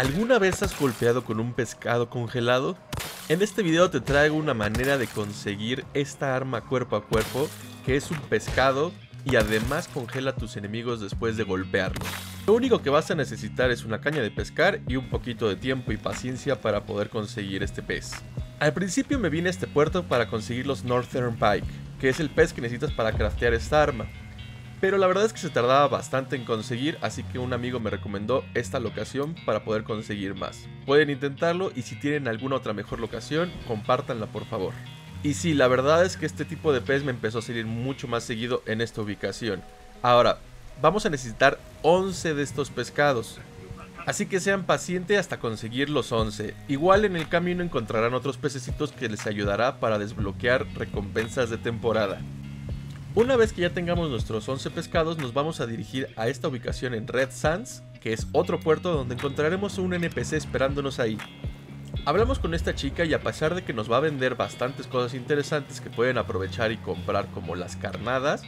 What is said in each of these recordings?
¿Alguna vez has golpeado con un pescado congelado? En este video te traigo una manera de conseguir esta arma cuerpo a cuerpo, que es un pescado y además congela a tus enemigos después de golpearlos. Lo único que vas a necesitar es una caña de pescar y un poquito de tiempo y paciencia para poder conseguir este pez. Al principio me vine a este puerto para conseguir los Northern Pike, que es el pez que necesitas para craftear esta arma. Pero la verdad es que se tardaba bastante en conseguir, así que un amigo me recomendó esta locación para poder conseguir más. Pueden intentarlo y si tienen alguna otra mejor locación, compártanla por favor. Y sí, la verdad es que este tipo de pez me empezó a salir mucho más seguido en esta ubicación. Ahora, vamos a necesitar 11 de estos pescados. Así que sean pacientes hasta conseguir los 11. Igual en el camino encontrarán otros pececitos que les ayudará para desbloquear recompensas de temporada. Una vez que ya tengamos nuestros 11 pescados, nos vamos a dirigir a esta ubicación en Red Sands, que es otro puerto donde encontraremos un NPC esperándonos ahí. Hablamos con esta chica y a pesar de que nos va a vender bastantes cosas interesantes que pueden aprovechar y comprar como las carnadas,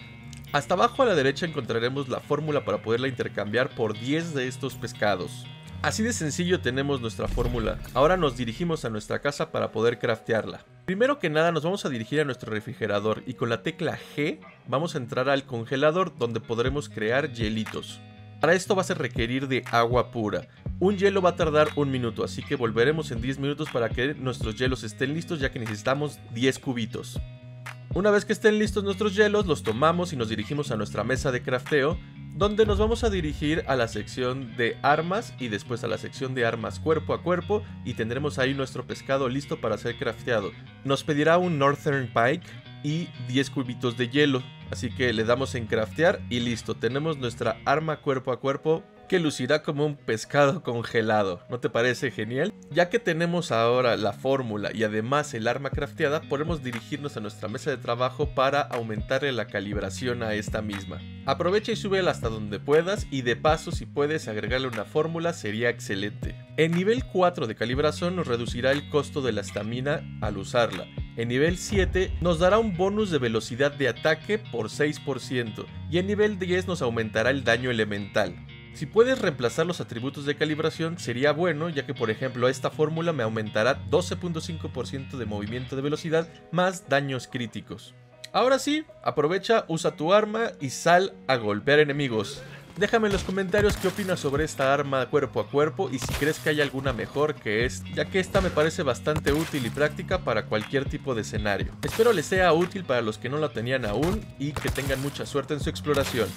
hasta abajo a la derecha encontraremos la fórmula para poderla intercambiar por 10 de estos pescados. Así de sencillo tenemos nuestra fórmula. Ahora nos dirigimos a nuestra casa para poder craftearla. Primero que nada nos vamos a dirigir a nuestro refrigerador y con la tecla G vamos a entrar al congelador donde podremos crear hielitos. Para esto vas a requerir de agua pura. Un hielo va a tardar un minuto, así que volveremos en 10 minutos para que nuestros hielos estén listos ya que necesitamos 10 cubitos. Una vez que estén listos nuestros hielos, los tomamos y nos dirigimos a nuestra mesa de crafteo donde nos vamos a dirigir a la sección de armas y después a la sección de armas cuerpo a cuerpo y tendremos ahí nuestro pescado listo para ser crafteado. Nos pedirá un Northern Pike y 10 cubitos de hielo, así que le damos en craftear y listo, tenemos nuestra arma cuerpo a cuerpo que lucirá como un pescado congelado. ¿No te parece genial? Ya que tenemos ahora la fórmula y además el arma crafteada, podemos dirigirnos a nuestra mesa de trabajo para aumentarle la calibración a esta misma. Aprovecha y súbela hasta donde puedas y de paso si puedes agregarle una fórmula sería excelente. En nivel 4 de calibración nos reducirá el costo de la estamina al usarla. En nivel 7 nos dará un bonus de velocidad de ataque por 6% y en nivel 10 nos aumentará el daño elemental. Si puedes reemplazar los atributos de calibración sería bueno ya que por ejemplo esta fórmula me aumentará 12.5% de movimiento de velocidad más daños críticos. Ahora sí, aprovecha, usa tu arma y sal a golpear enemigos. Déjame en los comentarios qué opinas sobre esta arma cuerpo a cuerpo y si crees que hay alguna mejor que es, ya que esta me parece bastante útil y práctica para cualquier tipo de escenario. Espero les sea útil para los que no la tenían aún y que tengan mucha suerte en su exploración.